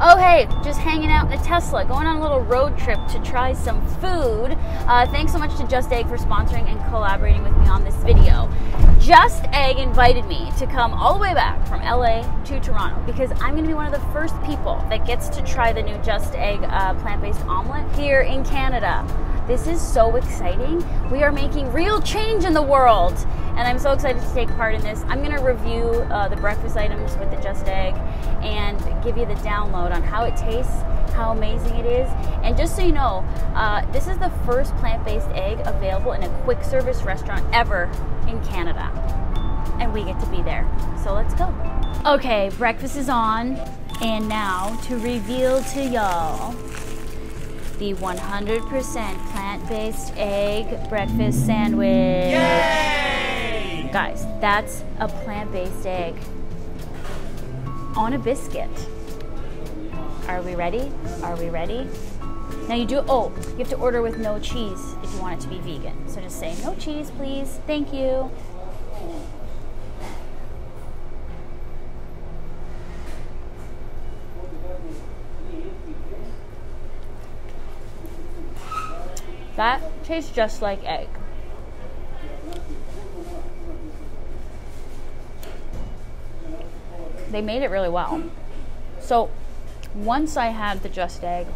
Oh, hey, just hanging out in a Tesla, going on a little road trip to try some food. Uh, thanks so much to Just Egg for sponsoring and collaborating with me on this video. Just Egg invited me to come all the way back from LA to Toronto because I'm going to be one of the first people that gets to try the new Just Egg uh, plant based omelet here in Canada. This is so exciting. We are making real change in the world, and I'm so excited to take part in this. I'm going to review uh, the breakfast items with the Just Egg and give you the download on how it tastes, how amazing it is. And just so you know, uh, this is the first plant based egg available in a quick service restaurant ever in Canada. And we get to be there. So let's go. Okay, breakfast is on. And now to reveal to y'all the 100% plant-based egg breakfast sandwich. Yay! Guys, that's a plant-based egg on a biscuit. Are we ready? Are we ready? Now you do, oh, you have to order with no cheese if you want it to be vegan. So just say, no cheese, please. Thank you. That tastes just like egg. They made it really well. So, once I had the Just Egg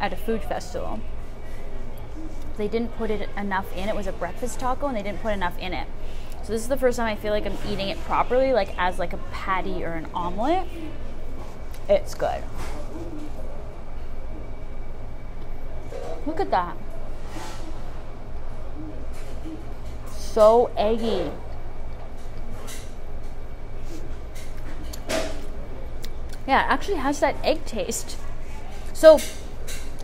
at a food festival, they didn't put it enough in. It was a breakfast taco, and they didn't put enough in it. So this is the first time I feel like I'm eating it properly, like as like a patty or an omelet. It's good. Look at that. So eggy. Yeah, it actually has that egg taste. So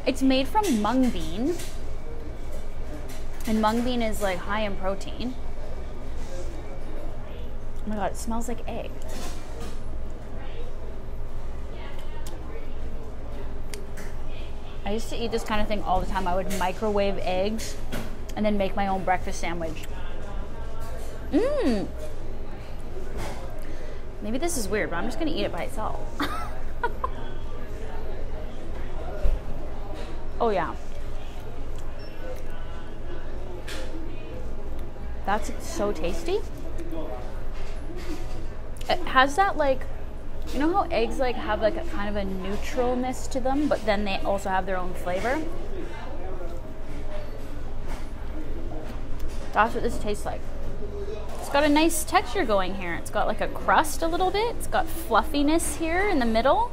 it's made from mung bean. And mung bean is like high in protein. Oh my god, it smells like egg. I used to eat this kind of thing all the time. I would microwave eggs and then make my own breakfast sandwich. Mmm. Maybe this is weird, but I'm just gonna eat it by itself. oh, yeah. That's so tasty. It has that like you know how eggs like have like a kind of a neutralness to them, but then they also have their own flavor? That's what this tastes like. It's got a nice texture going here. It's got like a crust a little bit. It's got fluffiness here in the middle.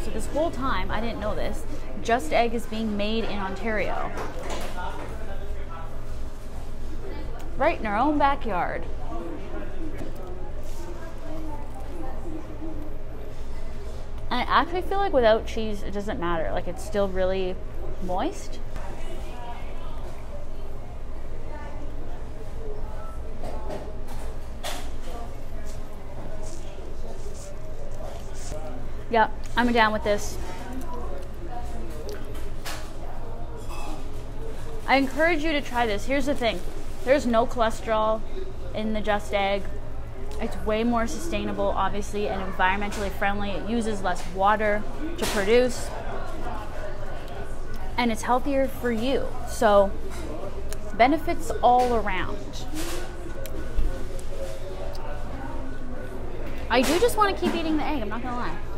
So this whole time, I didn't know this, Just Egg is being made in Ontario. Right in our own backyard. And I actually feel like without cheese, it doesn't matter. Like it's still really moist. Yeah, I'm down with this. I encourage you to try this. Here's the thing there's no cholesterol in the Just Egg. It's way more sustainable, obviously, and environmentally friendly. It uses less water to produce, and it's healthier for you. So, benefits all around. I do just want to keep eating the egg, I'm not gonna lie.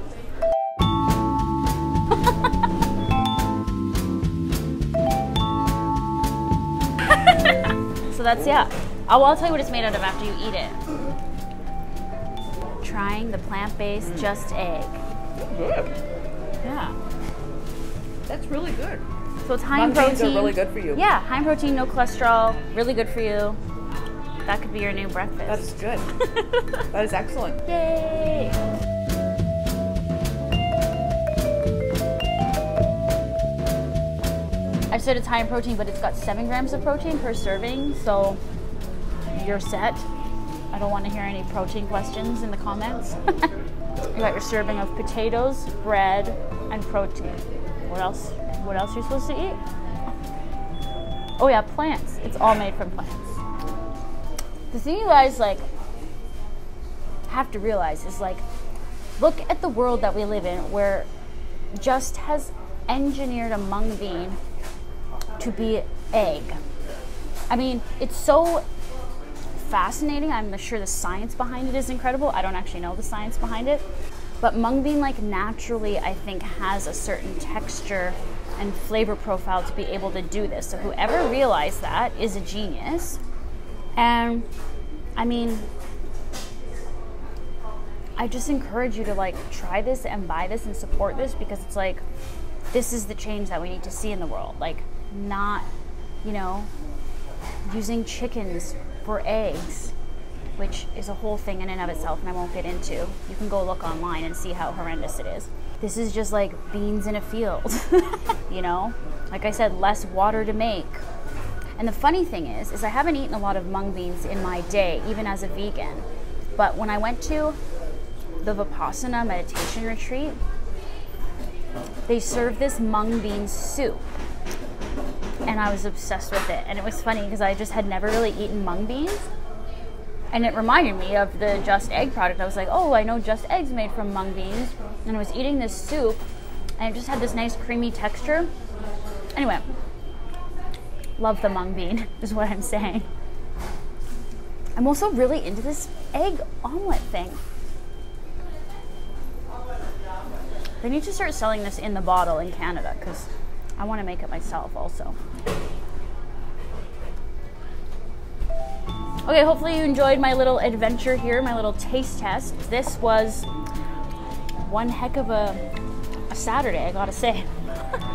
That's yeah. Oh, well, I'll tell you what it's made out of after you eat it. Trying the plant-based just egg. Good. Yeah. That's really good. So it's high in Mung protein. are really good for you. Yeah, high in protein, no cholesterol, really good for you. That could be your new breakfast. That's good. that is excellent. Yay! Said it's high in protein, but it's got seven grams of protein per serving, so you're set. I don't want to hear any protein questions in the comments. you got your serving of potatoes, bread, and protein. What else? What else are you supposed to eat? Oh yeah, plants. It's all made from plants. The thing you guys like have to realize is like look at the world that we live in where just has engineered a mung bean to be egg. I mean, it's so fascinating. I'm sure the science behind it is incredible. I don't actually know the science behind it. But mung bean, like naturally, I think has a certain texture and flavor profile to be able to do this. So whoever realized that is a genius. And I mean, I just encourage you to like try this and buy this and support this because it's like this is the change that we need to see in the world. Like not, you know, using chickens for eggs, which is a whole thing in and of itself and I won't get into. You can go look online and see how horrendous it is. This is just like beans in a field. you know? Like I said, less water to make. And the funny thing is, is I haven't eaten a lot of mung beans in my day, even as a vegan. But when I went to the Vipassana meditation retreat, they served this mung bean soup. And I was obsessed with it. And it was funny because I just had never really eaten mung beans. And it reminded me of the Just Egg product. I was like, oh, I know Just Eggs made from mung beans. And I was eating this soup, and it just had this nice creamy texture. Anyway, love the mung bean, is what I'm saying. I'm also really into this egg omelet thing. They need to start selling this in the bottle in Canada because I want to make it myself also. Okay, hopefully you enjoyed my little adventure here, my little taste test. This was one heck of a, a Saturday, I gotta say.